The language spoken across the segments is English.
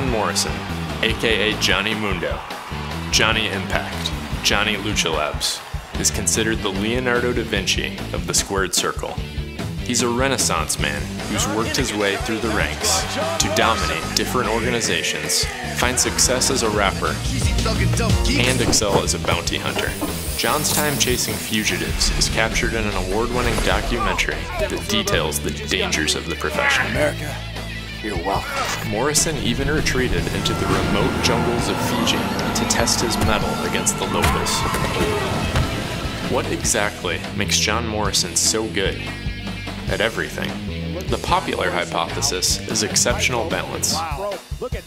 John Morrison, aka Johnny Mundo, Johnny Impact, Johnny Lucha Labs, is considered the Leonardo da Vinci of the squared circle. He's a renaissance man who's worked his way through the ranks to dominate different organizations, find success as a rapper, and excel as a bounty hunter. John's time chasing fugitives is captured in an award winning documentary that details the dangers of the profession. America, you're welcome. Morrison even retreated into the remote jungles of Fiji to test his mettle against the locals. What exactly makes John Morrison so good at everything? The popular hypothesis is exceptional balance,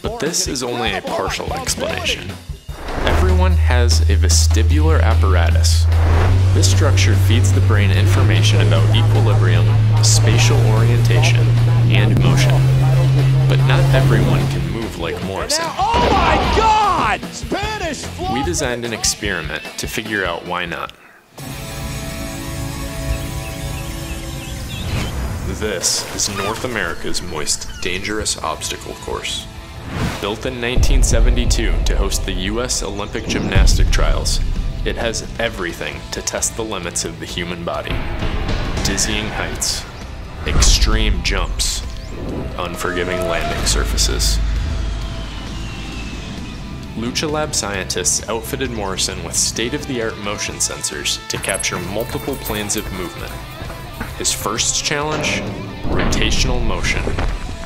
but this is only a partial explanation. Everyone has a vestibular apparatus. This structure feeds the brain information about equilibrium, spatial orientation, and motion. But not everyone can move like Morrison. Oh my God! Spanish fly. We designed an experiment to figure out why not. This is North America's most dangerous obstacle course. Built in 1972 to host the U.S. Olympic gymnastic trials, it has everything to test the limits of the human body dizzying heights, extreme jumps, unforgiving landing surfaces. Lucha Lab scientists outfitted Morrison with state of the art motion sensors to capture multiple planes of movement. His first challenge rotational motion,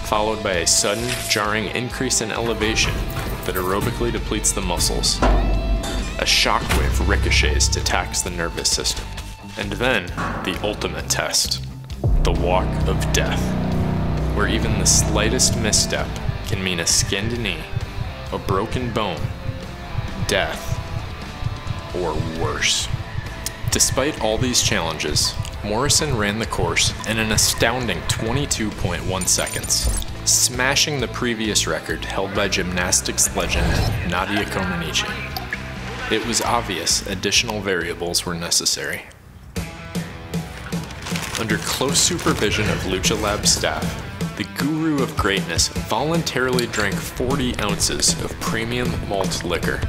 followed by a sudden, jarring increase in elevation that aerobically depletes the muscles. A shockwave ricochets to tax the nervous system. And then, the ultimate test the walk of death, where even the slightest misstep can mean a skinned knee, a broken bone, death, or worse. Despite all these challenges, Morrison ran the course in an astounding 22.1 seconds, smashing the previous record held by gymnastics legend Nadia Comaneci. It was obvious additional variables were necessary. Under close supervision of Lucha Lab staff, the guru of greatness voluntarily drank 40 ounces of premium malt liquor.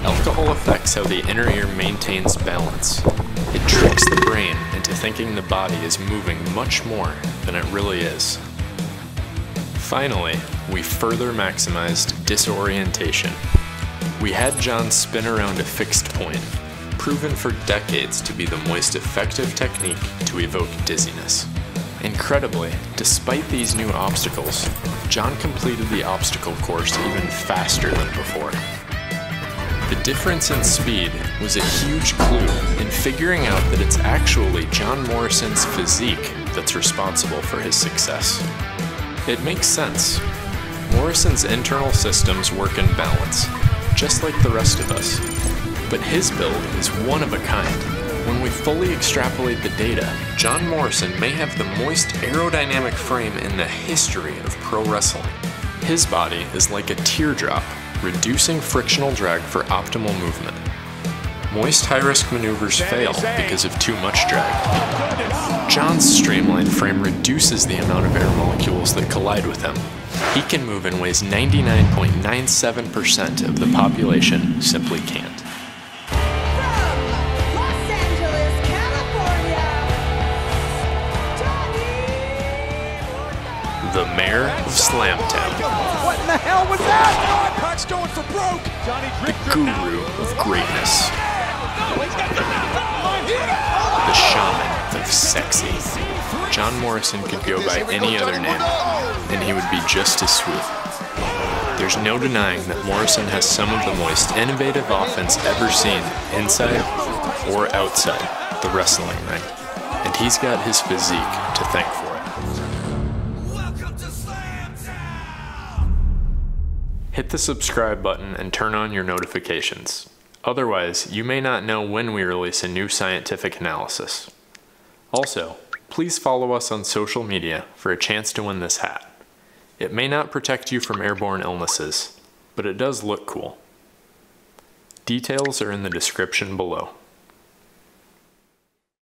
Alcohol affects how the inner ear maintains balance. It tricks the brain into thinking the body is moving much more than it really is. Finally, we further maximized disorientation. We had John spin around a fixed point, proven for decades to be the most effective technique to evoke dizziness. Incredibly, despite these new obstacles, John completed the obstacle course even faster than before. The difference in speed was a huge clue in figuring out that it's actually John Morrison's physique that's responsible for his success. It makes sense. Morrison's internal systems work in balance, just like the rest of us. But his build is one of a kind. When we fully extrapolate the data, John Morrison may have the moist aerodynamic frame in the history of pro wrestling. His body is like a teardrop, reducing frictional drag for optimal movement. Moist high risk maneuvers fail because of too much drag. John's streamlined frame reduces the amount of air molecules that collide with him. He can move in ways 99.97% of the population simply can't. The mayor of Slamtown, What in the hell was that? Oh, going for broke. Johnny guru of greatness, oh, the oh, shaman of sexy. John Morrison could go by any other name, oh. and he would be just as sweet. There's no denying that Morrison has some of the most innovative offense ever seen inside or outside the wrestling ring, and he's got his physique to thank for it. Hit the subscribe button and turn on your notifications. Otherwise, you may not know when we release a new scientific analysis. Also, please follow us on social media for a chance to win this hat. It may not protect you from airborne illnesses, but it does look cool. Details are in the description below.